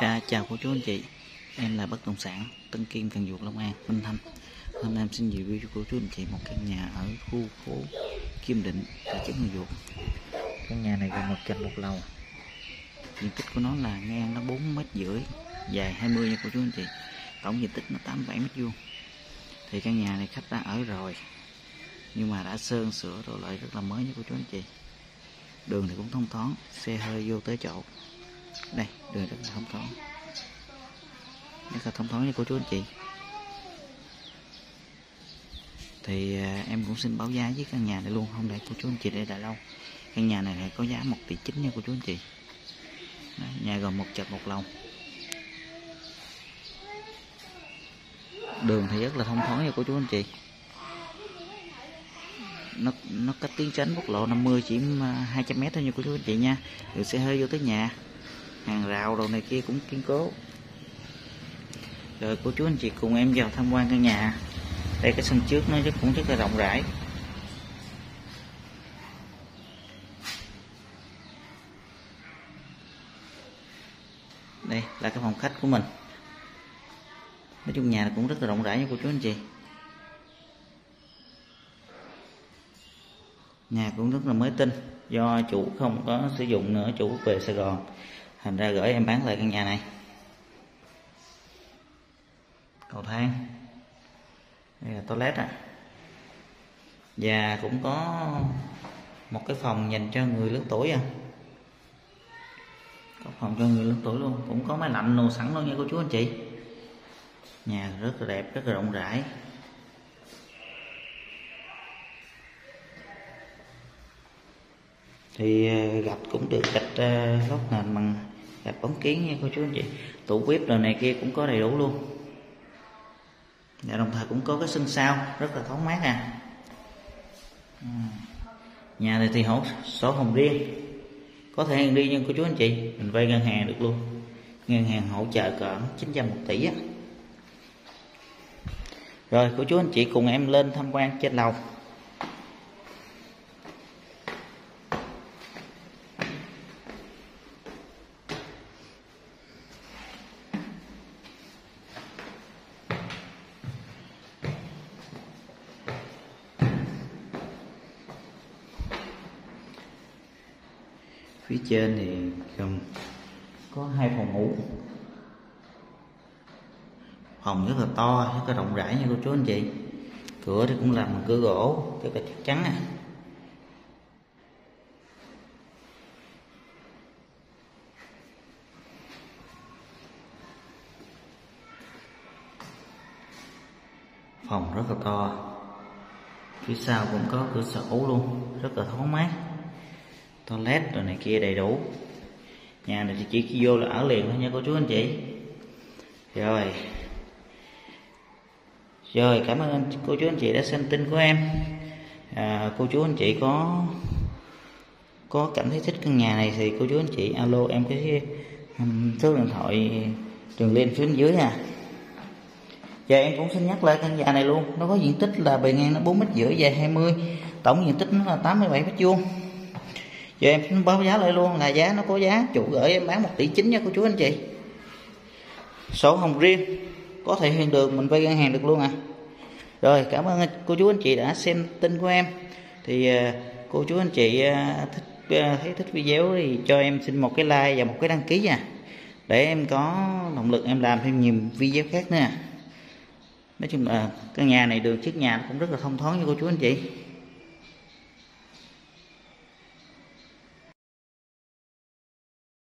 Dạ, chào cô chú anh chị. Em là bất động sản Tân Kiên Cần Duộc Long An Minh Thanh. Hôm nay em xin review cho cô chú anh chị một căn nhà ở khu phố Kim Định thị trấn Cần Duộc Căn nhà này gồm một trệt một lầu. Diện tích của nó là ngang nó 4 mét rưỡi Dài 20 nha cô chú anh chị. Tổng diện tích nó 87 mét vuông. Thì căn nhà này khách đã ở rồi Nhưng mà đã sơn sửa đồ lại rất là mới nha cô chú anh chị. Đường thì cũng thông thoáng Xe hơi vô tới chỗ đây đường rất là thông thoáng. Rất là thông thoáng nha cô chú anh chị. Thì à, em cũng xin báo giá với căn nhà này luôn không để cô chú anh chị để đợi lâu. Căn nhà này lại có giá 1 tỷ chín nha cô chú anh chị. Đấy, nhà gồm một trệt một lầu. Đường thì rất là thông thoáng nha cô chú anh chị. Nó nó cách tiến tránh quốc lộ 50 chỉ à, 200 mét thôi nha cô chú anh chị nha. Được xe hơi vô tới nhà hàng rào đồ này kia cũng kiên cố. Rồi cô chú anh chị cùng em vào tham quan căn nhà. Đây, cái sân trước nó cũng rất là rộng rãi. Đây là cái phòng khách của mình. Nói chung nhà cũng rất là rộng rãi nha cô chú anh chị. Nhà cũng rất là mới tinh, do chủ không có sử dụng nữa, chủ về Sài Gòn thành ra gửi em bán lại căn nhà này. Cầu thang. Đây là toilet à và cũng có một cái phòng dành cho người lớn tuổi à. Có phòng cho người lớn tuổi luôn. Cũng có máy lạnh nồi sẵn luôn nha cô chú anh chị. Nhà rất là đẹp, rất là rộng rãi. Thì ờ, gạch cũng được gạch ờ, lót nền bằng gạch bóng kiến nha cô chú anh chị. Tủ bếp rồi này kia cũng có đầy đủ luôn. Và đồng thời cũng có cái sân sau, rất là thoáng mát à. Ừ. Nhà này thì hỗ sổ hồng riêng. Có thể hàng đi nhưng cô chú anh chị. Mình vay ngân hàng được luôn. Ngân hàng hỗ trợ cỡ 900 một tỷ á. Rồi, cô chú anh chị cùng em lên tham quan trên lầu. Phía trên thì gồm có hai phòng ngủ. Phòng rất là to rất là rộng rãi nha cô chú anh chị. Cửa thì cũng làm bằng cửa gỗ rất là chắc chắn à phòng rất là to. Phía sau cũng có cửa sổ luôn rất là thoáng mát toilet rồi này kia đầy đủ. Nhà này thì chỉ vô là ở liền thôi nha cô chú anh chị. Rồi. Rồi cảm ơn cô chú anh chị đã xem tin của em. À, cô chú anh chị có có cảm thấy thích căn nhà này thì cô chú anh chị alo em cái um, số điện thoại đường liên phía dưới nha. Và em cũng xin nhắc lại căn nhà này luôn. Nó có diện tích là bề ngang nó bốn mét rưỡi dài 20 tổng diện tích nó là 87 mét vuông giờ em báo giá lại luôn, là giá nó có giá. Chủ gửi em bán một tỷ chín nha cô chú anh chị. Sổ hồng riêng, có thể hiện được, mình vay ngân hàng được luôn à. Rồi, cảm ơn cô chú anh chị đã xem tin của em. Thì à, cô chú anh chị à, thích à, thấy thích video thì cho em xin một cái like và một cái đăng ký nha. Để em có động lực em làm thêm nhiều video khác nữa. Nói chung là căn nhà này đường trước nhà cũng rất là thông thoáng như cô chú anh chị.